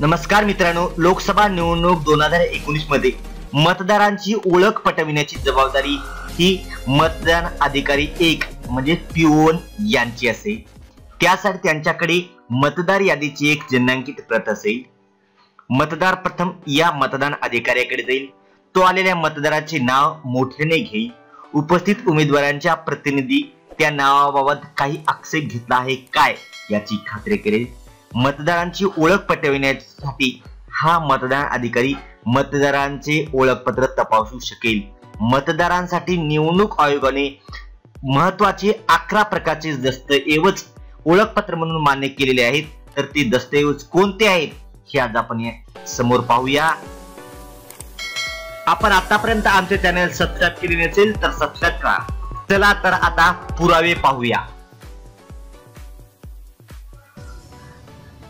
नमस्कार मित्रांनो लोकसभा निवडणूक दोन हजार एकोणीसमध्ये मतदारांची ओळख पटविण्याची जबाबदारी ही मतदान अधिकारी एक म्हणजे पिओन यांची असेल. त्यासाठी त्यांच्याकडे मतदार यादीची एक चिन्हांकित प्रत असेल. मतदार प्रथम या मतदान अधिकाऱ्याकडे जाईल. तो आलेल्या मतदाराचे नाव मोठ्याने घेईल. उपस्थित उमेदवारांच्या प्रतिनिधी त्या नावाबाबत काही आक्षेप घेतला आहे काय याची खात्री करेल. मतदारांची ओळख पटविण्यासाठी हा मतदान अधिकारी मतदारांचे ओळखपत्र तपासू शकेल. मतदारांसाठी निवडणूक आयोगाने महत्त्वाचे अकरा प्रकारचे दस्तऐवज ओळखपत्र म्हणून मान्य केलेले आहेत. तर ते दस्तऐवज कोणते आहेत हे आज आपण या समोर पाहूया. आपण आतापर्यंत आमचे चॅनल सबस्क्राईब केले नसेल तर सबस्क्राईब करा. चला तर आता पुरावे पाहूया.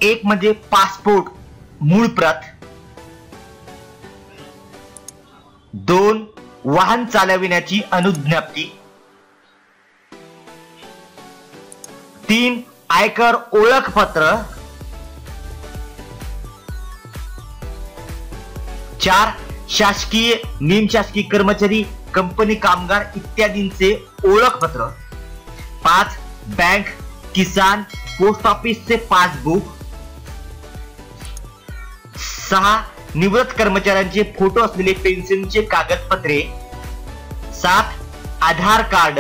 एक म्हणजे पासपोर्ट मूळ प्रत. दोन वाहन चालविण्याची अनुज्ञप्ती. तीन आयकर ओळखपत्र. चार शासकीय निमशासकीय कर्मचारी कंपनी कामगार इत्यादींचे ओळखपत्र. पाच बँक किसान पोस्ट ऑफिसचे पासबुक. सहा निवृत्त कर्मचाऱ्यांचे फोटो असलेले पेन्शनचे कागदपत्रे. सात आधार कार्ड.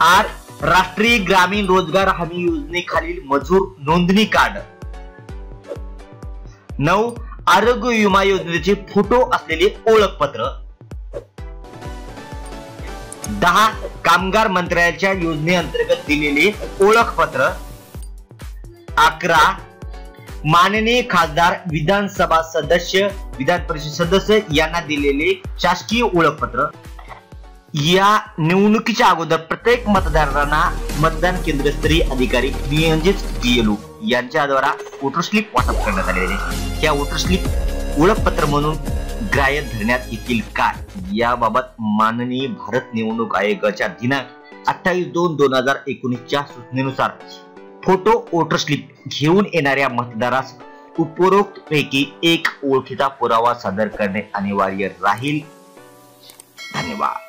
आठ राष्ट्रीय ग्रामीण रोजगार हमी योजनेखालील मजूर नोंदणी कार्ड. नऊ आरोग्य विमा योजनेचे फोटो असलेले ओळखपत्र. दहा कामगार मंत्रालयाच्या योजनेअंतर्गत दिलेले ओळखपत्र. अकरा. माननीय खासदार विधानसभा सदस्य विधान परिषद सदस्य यांना दिलेले शासकीय ओळखपत्र. या निवडणुकीच्या अगोदर प्रत्येक मतदारांना मतदान केंद्रस्तरीय अधिकारी म्हणजेच बीएलओ यांच्याद्वारा वोटर स्लिप वाटप करण्यात आलेले आहे. त्या वोटर स्लिप ओळखपत्र म्हणून ग्राह्य धरण्यात येतील काय याबाबत माननीय भारत निवडणूक आयोगाच्या दिनांक अठ्ठावीस दोन दोन हजार एकोणीसच्या सूचनेनुसार फोटो वोटर स्लिप घेऊन येणाऱ्या मतदारास उपरोक्त पैकी एक ओळखीचा पुरावा सादर करणे अनिवार्य राहील. धन्यवाद.